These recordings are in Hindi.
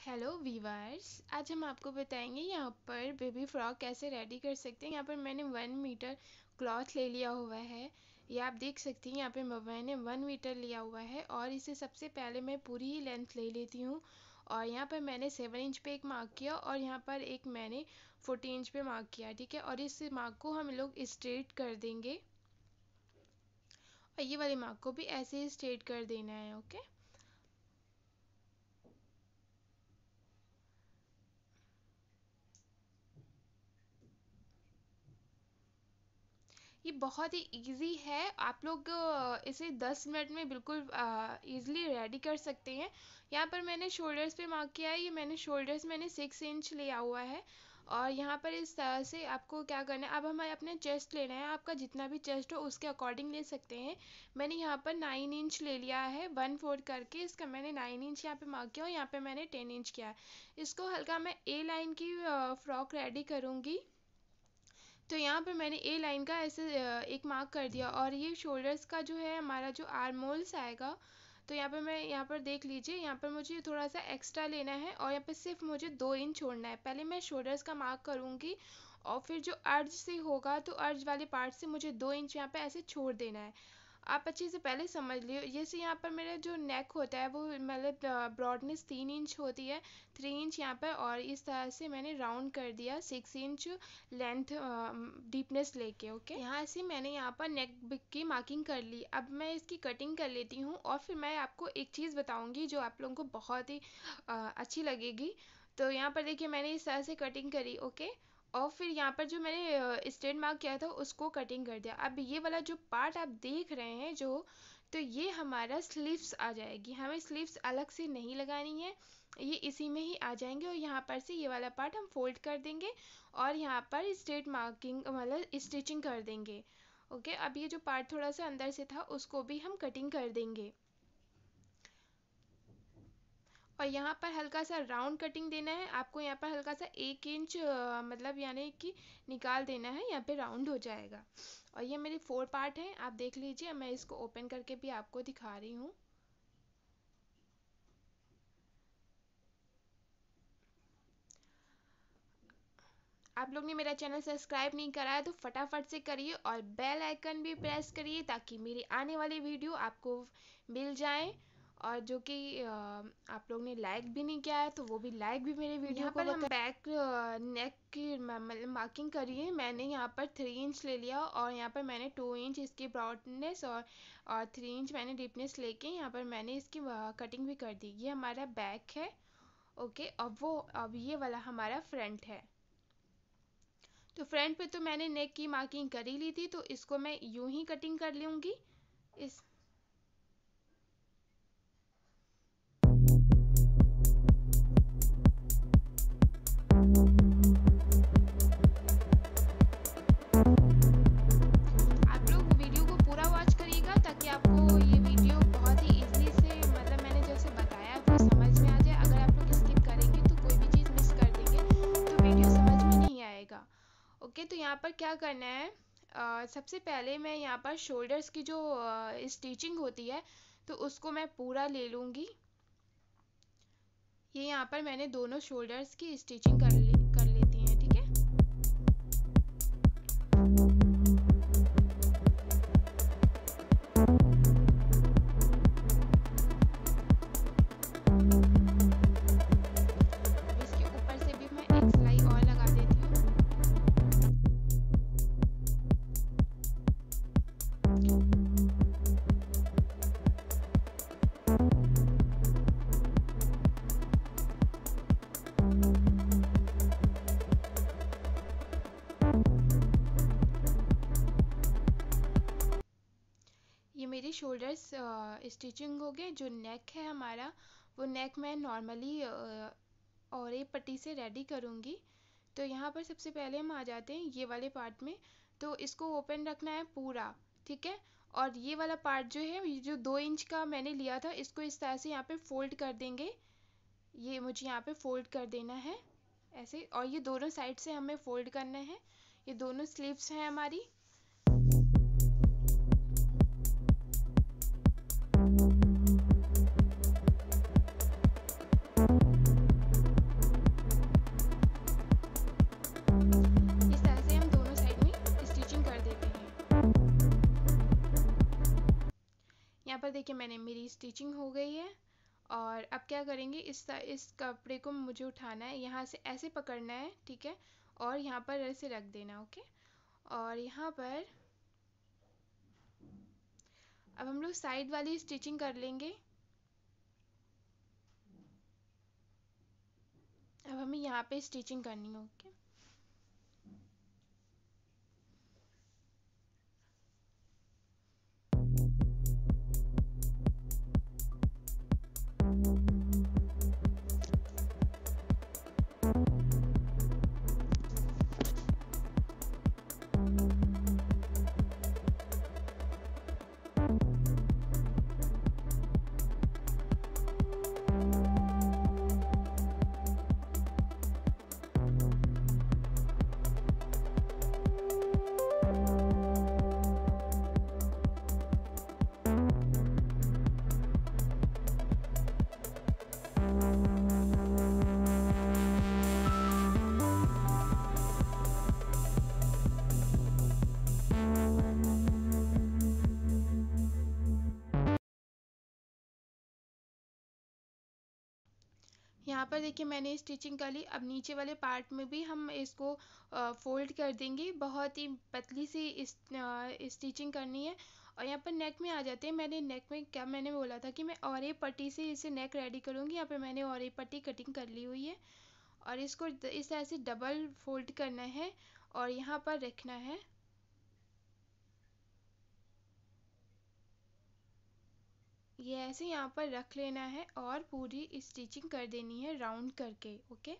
हेलो वीवर्स आज हम आपको बताएँगे यहाँ पर बेबी फ्रॉक कैसे रेडी कर सकते हैं। यहाँ पर मैंने वन मीटर क्लॉथ ले लिया हुआ है। ये आप देख सकती हैं, यहाँ पे मैंने वन मीटर लिया हुआ है और इसे सबसे पहले मैं पूरी ही लेंथ ले लेती हूँ। और यहाँ पर मैंने सेवन इंच पे एक मार्क किया और यहाँ पर एक मैंने फोर्टी इंच पे मार्क किया, ठीक है? और इस मार्क को हम लोग स्ट्रेट कर देंगे। और ये वाले मार्क को भी ऐसे ही स्ट्रेट कर देना है ओके ये बहुत ही इजी है। आप लोग इसे 10 मिनट में बिल्कुल इजीली रेडी कर सकते हैं। यहाँ पर मैंने शोल्डर्स पे मार्क किया है। ये मैंने शोल्डर्स मैंने सिक्स इंच लिया हुआ है। और यहाँ पर इस तरह से आपको क्या करना है, अब हमें अपने चेस्ट लेना है। आपका जितना भी चेस्ट हो, उसके अकॉर्डिंग ले सकते हैं। मैंने यहाँ पर नाइन इंच ले लिया है वन फोर्थ करके। इसका मैंने नाइन इंच यहाँ पे मार्क किया और यहाँ पे मैंने टेन इंच किया है। इसको हल्का मैं ए लाइन की फ्रॉक रेडी करूँगी। तो यहाँ पर मैंने ए लाइन का ऐसे एक मार्क कर दिया और ये शोल्डर्स का जो है हमारा जो आर्मोल्स आएगा तो यहाँ पर मैं यहाँ पर देख लीजिए, यहाँ पर मुझे थोड़ा सा एक्स्ट्रा लेना है और यहाँ पर सिर्फ़ मुझे दो इंच छोड़ना है। पहले मैं शोल्डर्स का मार्क करूँगी और फिर जो अर्ज़ से होगा तो अर्ज़ वाले पार्ट से मुझे दो इंच यहाँ पर ऐसे छोड़ देना है। आप अच्छे से पहले समझ लियो। जैसे यहाँ पर मेरा जो नेक होता है, वो मतलब ब्रॉडनेस तीन इंच होती है थ्री इंच यहाँ पर और इस तरह से मैंने राउंड कर दिया सिक्स इंच लेंथ डीपनेस लेके ओके यहाँ से मैंने यहाँ पर नेक की मार्किंग कर ली। अब मैं इसकी कटिंग कर लेती हूँ और फिर मैं आपको एक चीज़ बताऊँगी जो आप लोगों को बहुत ही अच्छी लगेगी। तो यहाँ पर देखिए मैंने इस तरह से कटिंग करी ओके और फिर यहाँ पर जो मैंने स्ट्रेट मार्क किया था, उसको कटिंग कर दिया। अब ये वाला जो पार्ट आप देख रहे हैं जो तो ये हमारा स्लीव्स आ जाएगी। हमें स्लीव्स अलग से नहीं लगानी है। ये इसी में ही आ जाएँगे और यहाँ पर से ये वाला पार्ट हम फोल्ड कर देंगे और यहाँ पर स्ट्रेट मार्किंग मतलब स्टिचिंग कर देंगे। ओके अब ये जो पार्ट थोड़ा सा अंदर से था, उसको भी हम कटिंग कर देंगे। और यहाँ पर हल्का सा राउंड कटिंग देना है। आपको यहाँ पर हल्का सा एक इंच मतलब यानी कि निकाल देना है। यहाँ पे राउंड हो जाएगा। और ये मेरी फोर पार्ट है। आप देख लीजिए मैं इसको ओपन करके भी आपको दिखा रही हूँ। आप लोग ने मेरा चैनल सब्सक्राइब नहीं करा है तो फटाफट से करिए और बेल आइकन भी प्रेस करिए ताकि मेरी आने वाली वीडियो आपको मिल जाए। और जो कि आप लोग ने लाइक भी नहीं किया है तो वो भी लाइक भी मेरे वीडियो पर हम बैक नेक की मतलब मार्किंग करी है। मैंने यहाँ पर थ्री इंच ले लिया और यहाँ पर मैंने टू इंच इसकी ब्रॉडनेस और और थ्री इंच मैंने डीपनेस लेके यहाँ पर मैंने इसकी कटिंग भी कर दी। ये हमारा बैक है ओके अब वो अब ये वाला हमारा फ्रंट है। तो फ्रंट पे तो मैंने नेक की मार्किंग कर ही ली थी तो इसको मैं यूँ ही कटिंग कर लूँगी। इस यहाँ पर क्या करना है? आ, सबसे पहले मैं यहाँ पर शोल्डर्स की जो स्टिचिंग होती है तो उसको मैं पूरा ले लूँगी। ये यहाँ पर मैंने दोनों शोल्डर्स की स्टिचिंग कर ली। शोल्डर्स स्टिचिंग हो गए जो नेक है हमारा, वो नेक मैं नॉर्मली और एक पट्टी से रेडी करूँगी। तो यहाँ पर सबसे पहले हम आ जाते हैं ये वाले पार्ट में। तो इसको ओपन रखना है पूरा, ठीक है? और ये वाला पार्ट जो है, ये जो दो इंच का मैंने लिया था, इसको इस तरह से यहाँ पे फोल्ड कर देंगे। ये मुझे यहाँ पे फोल्ड कर देना है, ऐसे। और ये दोनों साइड से हमें फोल्ड करना है। ये दोनों स्लीव्स हैं हमारी। देखिए मैंने मेरी स्टिचिंग हो गई है और अब क्या करेंगे, इस इस कपड़े को मुझे उठाना है, यहाँ से ऐसे पकड़ना है, ठीक है, और यहाँ पर ऐसे रख देना, ओके, और यहाँ पर अब हम लोग साइड वाली स्टिचिंग कर लेंगे। अब हमें यहाँ पे स्टिचिंग करनी है, ओके। यहाँ पर देखिए मैंने स्टिचिंग कर ली। अब नीचे वाले पार्ट में भी हम इसको फोल्ड कर देंगे। बहुत ही पतली सी स्टिचिंग करनी है। और यहाँ पर नेक में आ जाते हैं। मैंने नेक में क्या मैंने बोला था कि मैं और एक पट्टी से इसे नेक रेडी करूँगी। यहाँ पर मैंने और एक पट्टी कटिंग कर ली हुई है। और इसको इस तरह से डबल फोल्ड करना है। और यहाँ पर रखना है। ये ऐसे यहाँ पर रख लेना है और पूरी स्टिचिंग कर देनी है राउंड करके ओके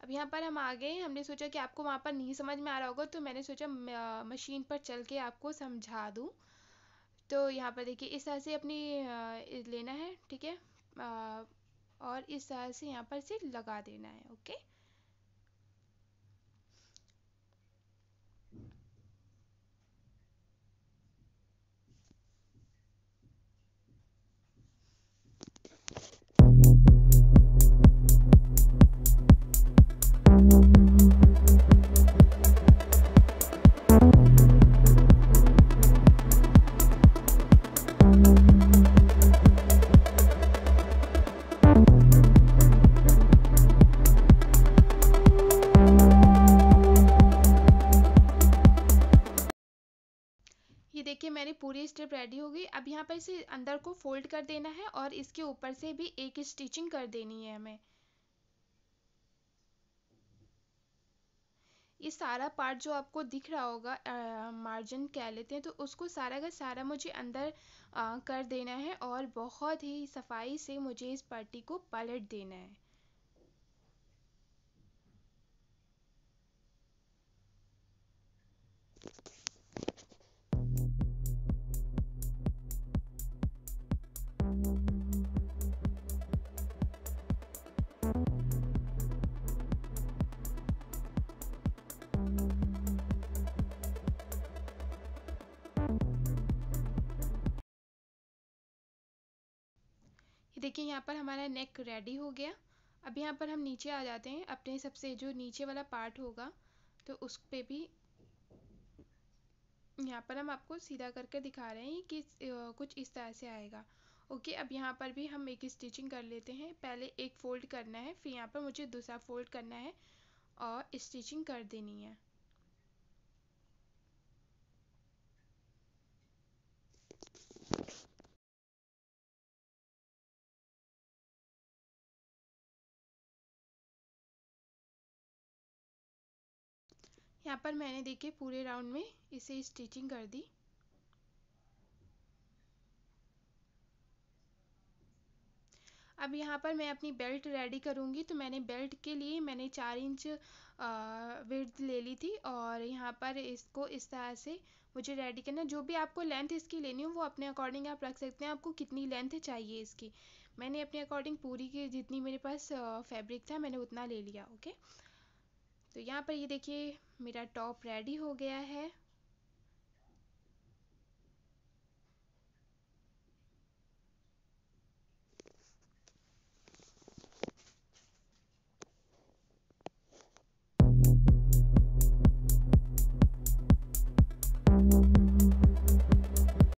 अब यहाँ पर हम आ गए हमने सोचा कि आपको वहाँ पर नहीं समझ में आ रहा होगा तो मैंने सोचा मशीन पर चल के आपको समझा दूँ। तो यहाँ पर देखिए, इस तरह से अपनी लेना है, ठीक है? और इस तरह से यहाँ पर से लगा देना है ओके पूरी स्टेप रेडी हो गई। अब यहाँ पर इसे अंदर को फोल्ड कर देना है और इसके ऊपर से भी एक स्टिचिंग कर देनी है हमें। ये सारा पार्ट जो आपको दिख रहा होगा मार्जिन कह लेते हैं तो उसको सारा का सारा मुझे अंदर आ, कर देना है और बहुत ही सफ़ाई से मुझे इस पट्टी को पलट देना है। देखिए यहाँ पर हमारा नेक रेडी हो गया। अब यहाँ पर हम नीचे आ जाते हैं। अपने सबसे जो नीचे वाला पार्ट होगा तो उस पर भी यहाँ पर हम आपको सीधा करके दिखा रहे हैं कि कुछ इस तरह से आएगा। ओके, अब यहाँ पर भी हम एक स्टिचिंग कर लेते हैं। पहले एक फ़ोल्ड करना है, फिर यहाँ पर मुझे दूसरा फ़ोल्ड करना है और स्टिचिंग कर देनी है। यहाँ पर मैंने देखिए पूरे राउंड में इसे स्टिचिंग कर दी। अब यहाँ पर मैं अपनी बेल्ट रेडी करूँगी तो मैंने बेल्ट के लिए मैंने चार इंच विर्थ ले ली थी और यहाँ पर इसको इस तरह से मुझे रेडी करना जो भी आपको लेंथ इसकी लेनी हो, वो अपने अकॉर्डिंग आप रख सकते हैं। आपको कितनी लेंथ चाहिए इसकी? मैंने अपने अकॉर्डिंग पूरी की, जितनी मेरे पास फैब्रिक था, मैंने उतना ले लिया ओके तो यहाँ पर ये देखिए मेरा टॉप रेडी हो गया है।